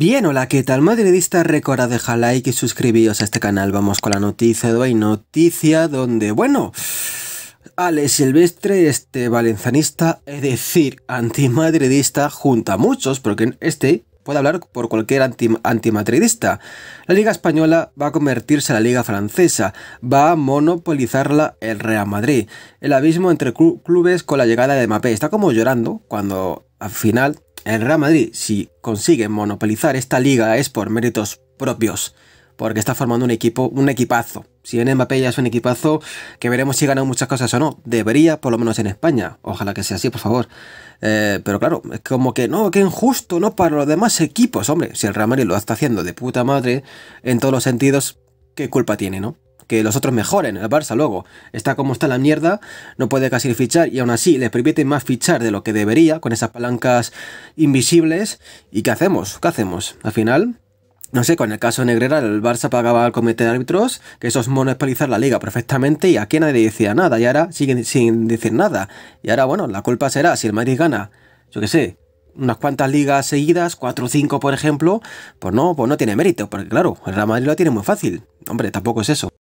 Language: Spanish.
Bien, hola, ¿qué tal madridista? Recordad dejar like y suscribíos a este canal. Vamos con la noticia de hoy. Noticia donde, bueno, Ale Silvestre, este valencianista, es decir, antimadridista, junto a muchos, porque este puede hablar por cualquier anti antimadridista. La Liga Española va a convertirse en la Liga Francesa, va a monopolizarla el Real Madrid. El abismo entre clubes con la llegada de Mbappé está como llorando cuando al final el Real Madrid, si consigue monopolizar esta liga, es por méritos propios, porque está formando un equipo, un equipazo. Si en Mbappé ya es un equipazo, que veremos si gana muchas cosas o no. Debería, por lo menos en España. Ojalá que sea así, por favor. Eh, pero claro, es como que no, que injusto, ¿no? Para los demás equipos, hombre. Si el Real Madrid lo está haciendo de puta madre, en todos los sentidos, ¿qué culpa tiene, no? Que los otros mejoren. El Barça luego está como está la mierda, no puede casi fichar y aún así le permite más fichar de lo que debería con esas palancas invisibles. ¿Y qué hacemos? ¿Qué hacemos? Al final, no sé, con el caso Negrera, el Barça pagaba al comité de árbitros, que eso es monopolizar la liga perfectamente y aquí nadie decía nada y ahora siguen sin decir nada. Y ahora, bueno, la culpa será si el Madrid gana, yo qué sé, unas cuantas ligas seguidas, 4 o 5 por ejemplo, pues no, pues no tiene mérito, porque claro, el Real Madrid lo tiene muy fácil. Hombre, tampoco es eso.